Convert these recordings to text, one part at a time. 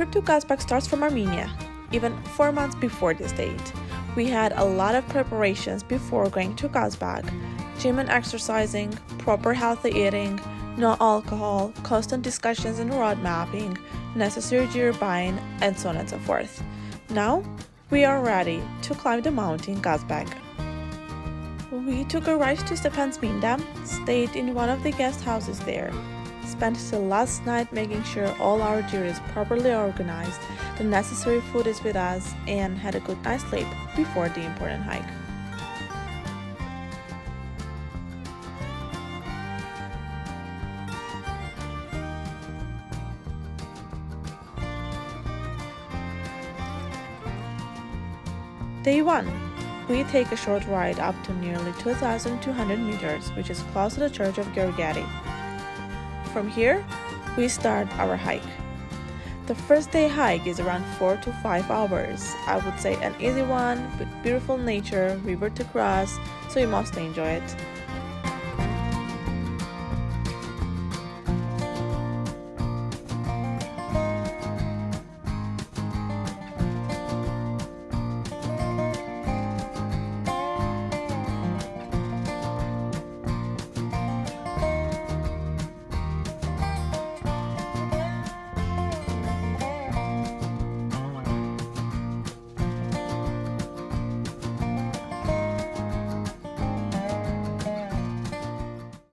trip to Kazbek starts from Armenia, even four months before this date. We had a lot of preparations before going to Kazbek gym and exercising, proper healthy eating, no alcohol, constant discussions and road mapping, necessary gear buying, and so on and so forth. Now, we are ready to climb the mountain Kazbek. We took a ride to Stepantsminda, stayed in one of the guest houses there, spent the last night making sure all our gear is properly organized, the necessary food is with us, and had a good night's sleep before the important hike. Day 1. We take a short ride up to nearly 2,200 meters, which is close to the Church of Gergeti. From here, we start our hike. The first day hike is around 4 to 5 hours. I would say an easy one with beautiful nature, river to cross, so you must enjoy it.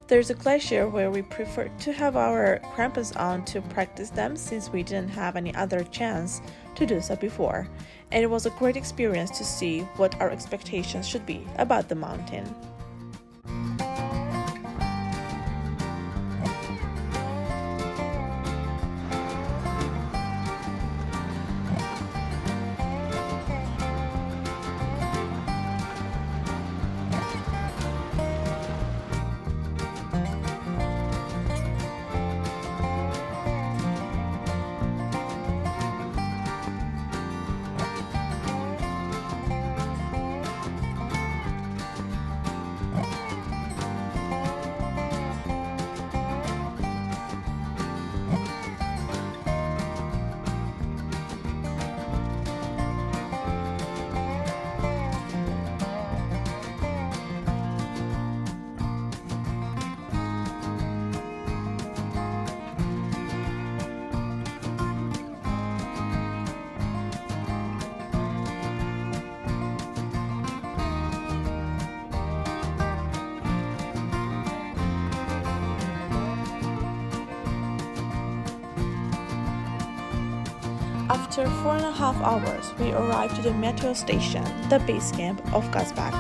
There's a glacier where we preferred to have our crampons on to practice them since we didn't have any other chance to do so before, and it was a great experience to see what our expectations should be about the mountain. After four and a half hours, we arrived to the meteo station, the base camp of Kazbek.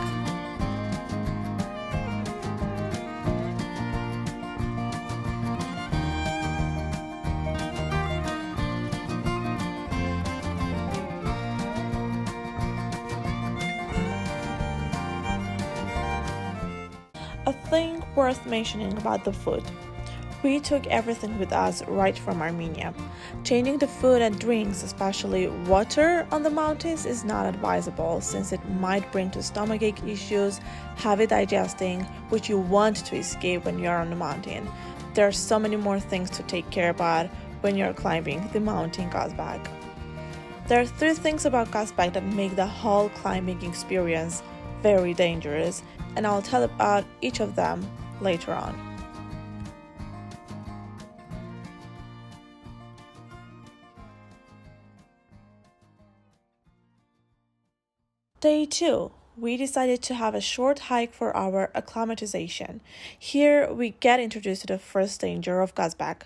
A thing worth mentioning about the food we took everything with us right from Armenia. Changing the food and drinks, especially water on the mountains, is not advisable since it might bring to stomachache issues, heavy digesting, which you want to escape when you're on the mountain. There are so many more things to take care about when you're climbing the mountain Kazbek. There are three things about Kazbek that make the whole climbing experience very dangerous, and I'll tell about each of them later on. Day 2 we decided to have a short hike for our acclimatization. Here we get introduced to the first danger of Kazbek,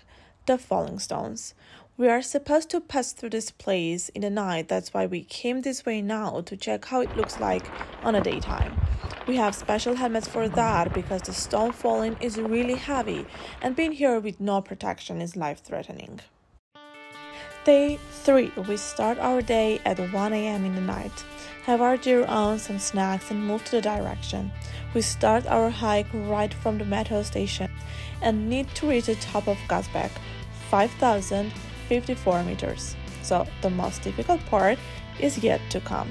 the falling stones. We are supposed to pass through this place in the night, that's why we came this way now to check how it looks like on a daytime. We have special helmets for that because the stone falling is really heavy and being here with no protection is life threatening. Day 3 we start our day at 1 am in the night have our gear on, some snacks, and move to the direction. We start our hike right from the meteo station and need to reach the top of Kazbek, 5,054 meters. So the most difficult part is yet to come.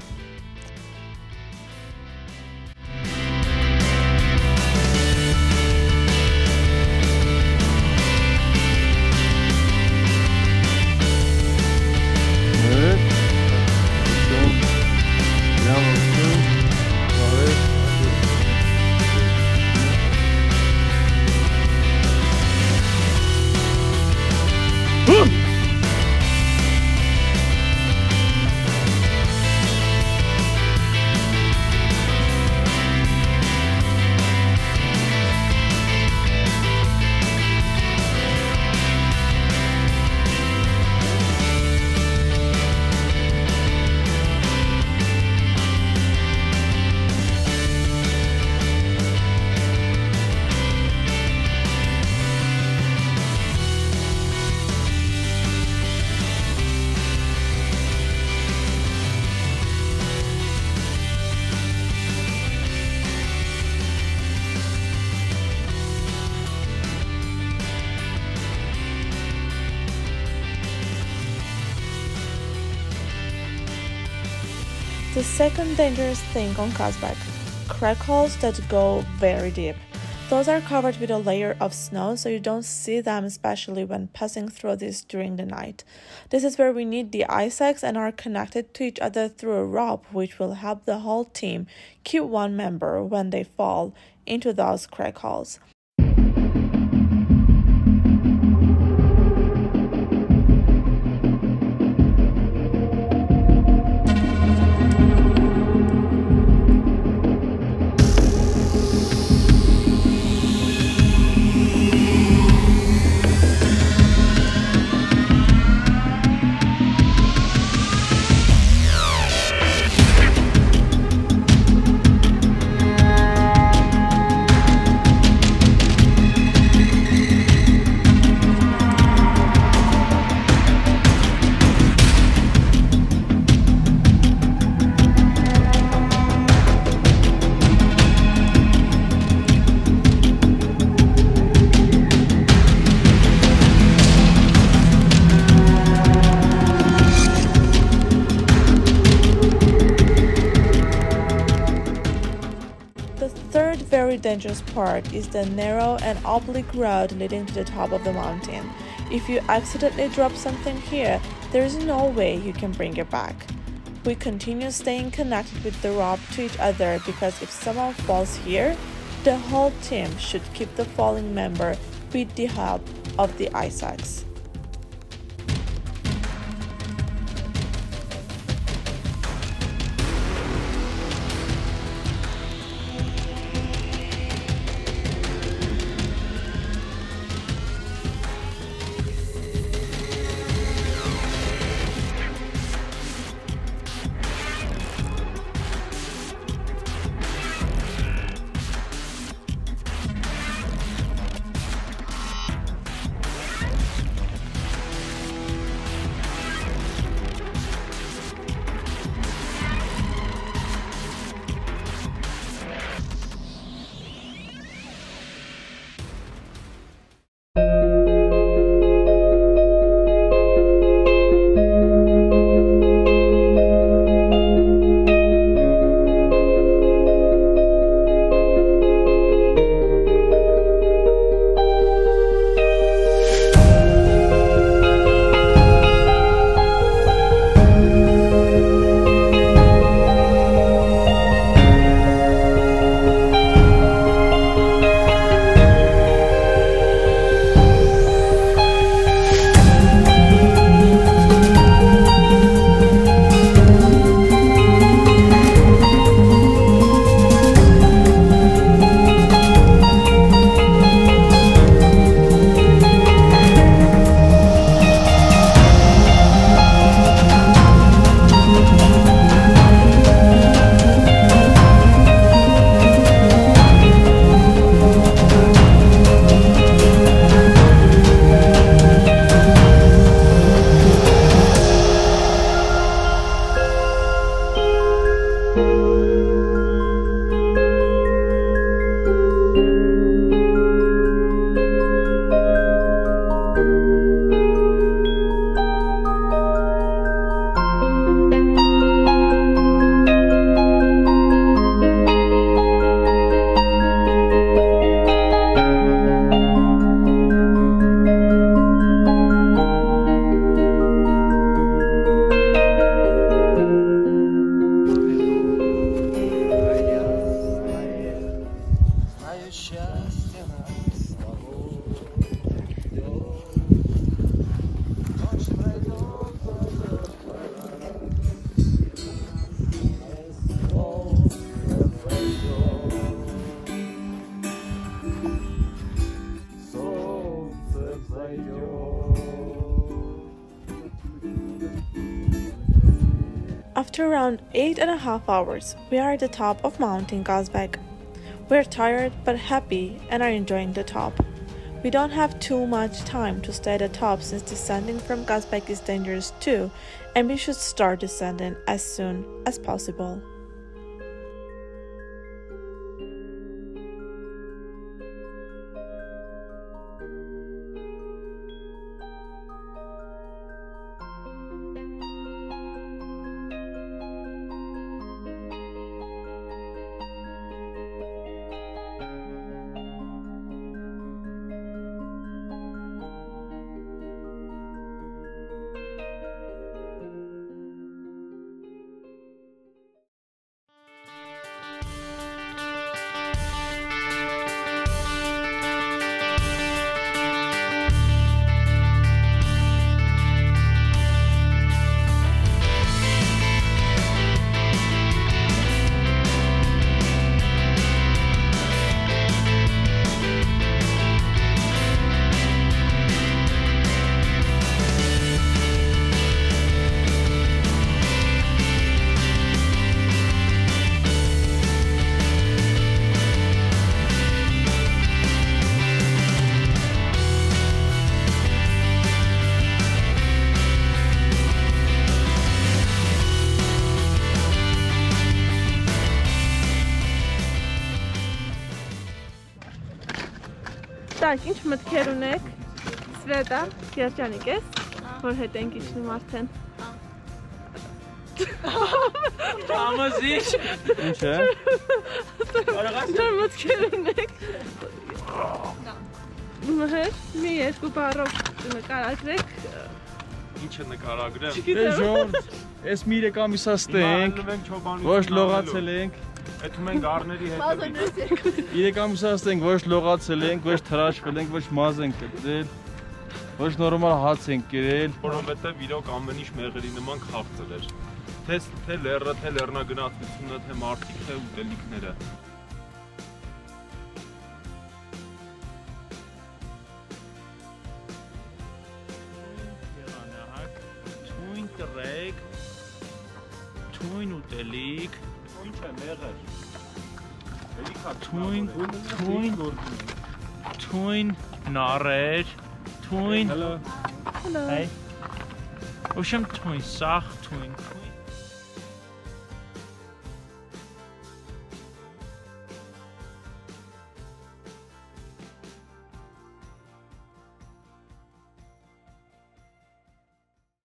The second dangerous thing on Kazbek, crack holes that go very deep. Those are covered with a layer of snow so you don't see them especially when passing through this during the night. This is where we need the ice axe and are connected to each other through a rope which will help the whole team keep one member when they fall into those crack holes. Dangerous part is the narrow and oblique road leading to the top of the mountain. If you accidentally drop something here, there is no way you can bring it back. We continue staying connected with the rope to each other because if someone falls here, the whole team should keep the falling member with the help of the ice After around eight and a half hours, we are at the top of Mountain Kazbek. We're tired but happy and are enjoying the top. We don't have too much time to stay at the top since descending from Kazbek is dangerous too, and we should start descending as soon as possible. Դրանք ինչ մտքեր ունեք։ Սվետա, երջանիկ ես, որ հետ ենք իջնում արդեն։ Համզիչ։ Ինչ է։ Կարողացա մտքեր ունեք։ Մհեր, մի երկու բառով նկարագրեք։ Ինչը նկարագրեմ։ Դե Ժորժ, ես մի երեք ամիսա ստենք։ Ոչ լողացել ենք։ Էթում ենք առների հետևից։ Երեկամիսա ստենք, ոչ լողացել ենք, ոչ թրաշվել ենք, ոչ մազ ենք կտրել, ոչ նորմալ հաց ենք կերել։ Որովհետև իրոք ամեն ինչ մեղրի նման քաղցր էր։ Թե թե լեռը, թե լեռնագնացությունը, թե մարդիկ, թե ուտելիքները։ թույն ուտելիք, Ինչ է մեղր։ թույն, թույն, թույն նարեր, թույն, Հələ Hello։ Hey. Ոչմ թույն, սախ թույն,